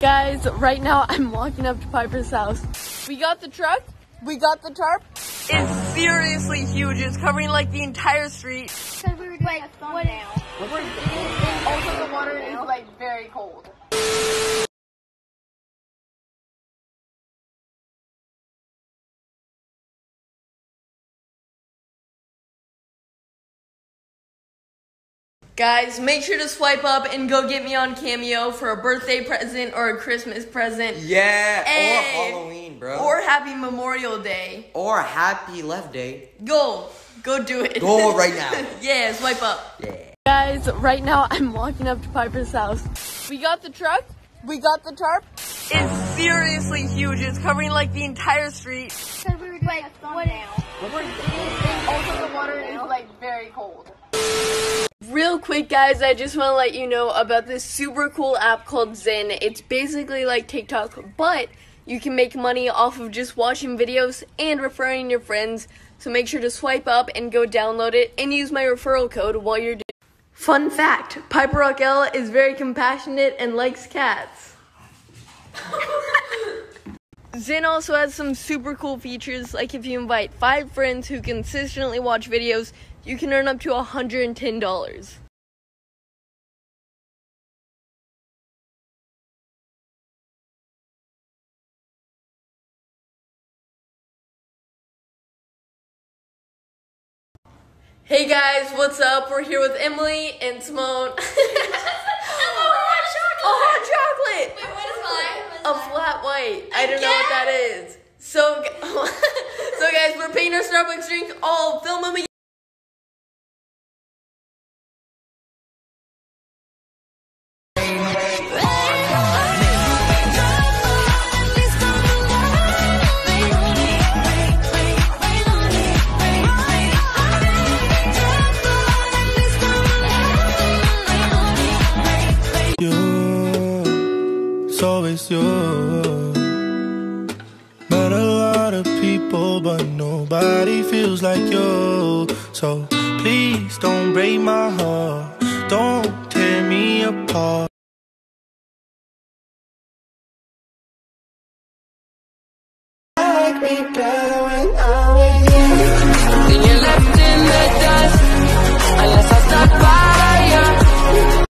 Guys, right now I'm walking up to Piper's house. We got the truck. We got the tarp. It's seriously huge. It's covering like the entire street. Because we were doing a thumbnail. Also, the water is like very cold. Guys, make sure to swipe up and go get me on Cameo for a birthday present or a Christmas present Yeah, Hey. or Halloween, bro. or Happy Memorial Day. or Happy Left Day. Go, go do it. Go right now. yeah, swipe up. Yeah. Guys, right now I'm walking up to Piper's house. We got the truck. We got the tarp. It's seriously huge. It's covering like the entire street. Because we were doing a thumbnail. Also, the water is like very cold. Real quick, guys, I just want to let you know about this super cool app called Zynn. It's basically like TikTok, but you can make money off of just watching videos and referring your friends. So make sure to swipe up and go download it and use my referral code while you're doing it. Fun fact Piper Rockelle is very compassionate and likes cats. Zynn also has some super cool features, like if you invite five friends who consistently watch videos, you can earn up to $110. Hey guys, what's up? We're here with Emily and Simone. A hot chocolate! Wait, what is mine? A flat white. I don't know what that is. So, so guys, we're painting our Starbucks drink. Oh, film them people, but nobody feels like you. So please don't break my heart, don't tear me apart. Like me better.